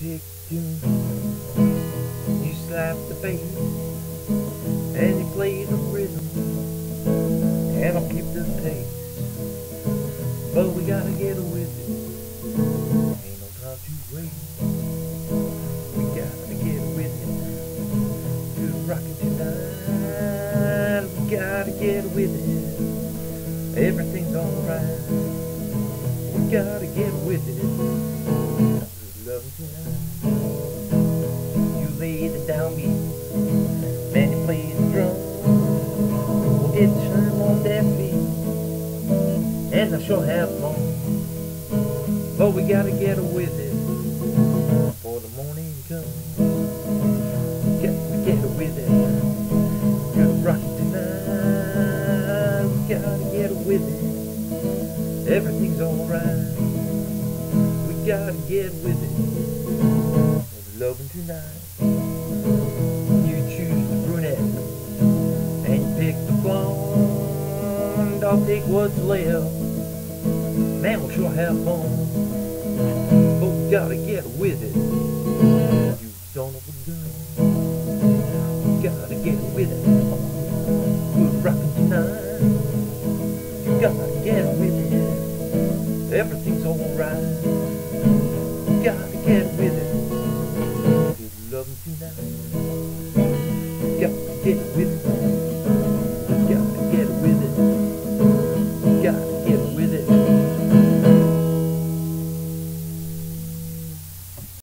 You slap the bass and you play the rhythm, and I'll keep the pace. But we gotta get with it. Ain't no time to waste. We gotta get with it. To rockin' tonight. We gotta get with it. Everything's alright. We gotta get with it. Loving tonight. You lay the downbeat. Man, you play the drum. We'll get chime on that beat. And I sure have fun. But we gotta get with it. Before the morning comes. We got to get with it. Good rockin' tonight. We gotta get with it. Everything's alright. Gotta get with it. Loving tonight. You choose the brunette. And you pick the blonde. I'll take what's left. Man, we'll sure have fun. But we gotta get with it. You son of a gun. We gotta get with it. We're rockin' tonight. You gotta get with it. Everything's alright. It. Good loving